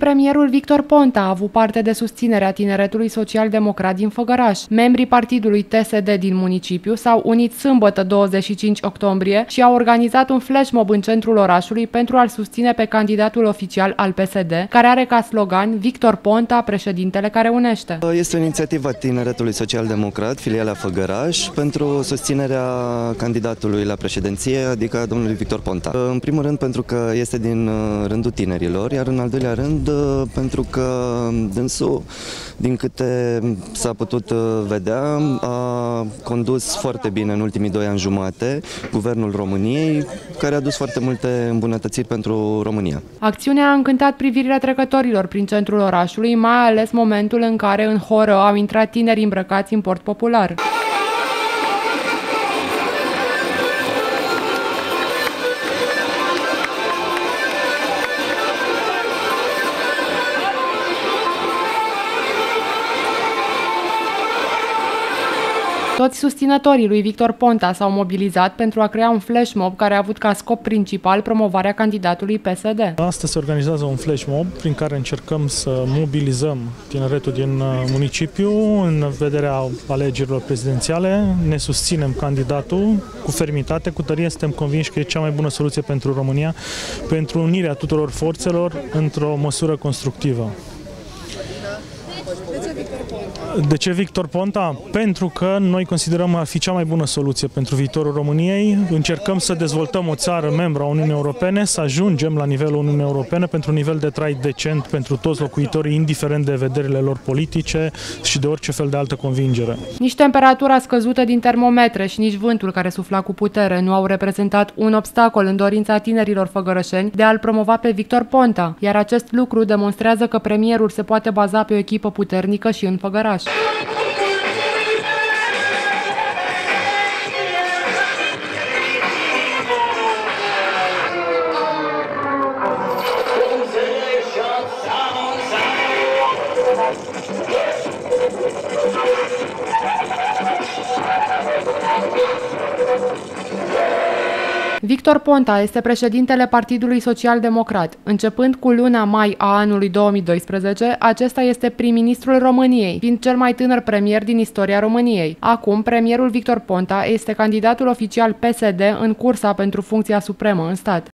premierul Victor Ponta a avut parte de susținerea tineretului social-democrat din Făgăraș. Membrii partidului TSD din municipiu s-au unit sâmbătă 25 octombrie și au organizat un flash mob în centrul orașului pentru a-l susține pe candidatul oficial al PSD, care are ca slogan Victor Ponta, președintele care unește. Este o inițiativă a tineretului social-democrat, filiala Făgăraș, pentru susținerea candidatului la președinție, adică a domnului Victor Ponta. În primul rând pentru că este din rândul tinerilor, iar în al doilea rând uh, pentru că dânsul, din câte s-a putut uh, vedea, a condus foarte bine în ultimii doi ani jumate guvernul României, care a adus foarte multe îmbunătățiri pentru România. Acțiunea a încântat privirile trecătorilor prin centrul orașului, mai ales momentul în care în horă au intrat tineri îmbrăcați în port popular. Toți susținătorii lui Victor Ponta s-au mobilizat pentru a crea un flash mob care a avut ca scop principal promovarea candidatului PSD. Astăzi se organizează un flash mob prin care încercăm să mobilizăm tineretul din uh, municipiu în vederea alegerilor prezidențiale. Ne susținem candidatul cu fermitate, cu tărie, suntem convinși că e cea mai bună soluție pentru România, pentru unirea tuturor forțelor într-o măsură constructivă. De ce Victor Ponta? De ce Victor Ponta? Pentru că noi considerăm a fi cea mai bună soluție pentru viitorul României. Încercăm să dezvoltăm o țară membra a Uniunii Europene, să ajungem la nivelul Uniunii Europene pentru un nivel de trai decent pentru toți locuitorii, indiferent de vederile lor politice și de orice fel de altă convingere. Nici temperatura scăzută din termometre și nici vântul care sufla cu putere nu au reprezentat un obstacol în dorința tinerilor făgărășeni de a-l promova pe Victor Ponta, iar acest lucru demonstrează că premierul se poate baza pe o echipă puternică și în Făgăraș. Victor Ponta este președintele Partidului Social Democrat. Începând cu luna mai a anului 2012, acesta este prim-ministrul României, fiind cel mai tânăr premier din istoria României. Acum, premierul Victor Ponta este candidatul oficial PSD în cursa pentru funcția supremă în stat.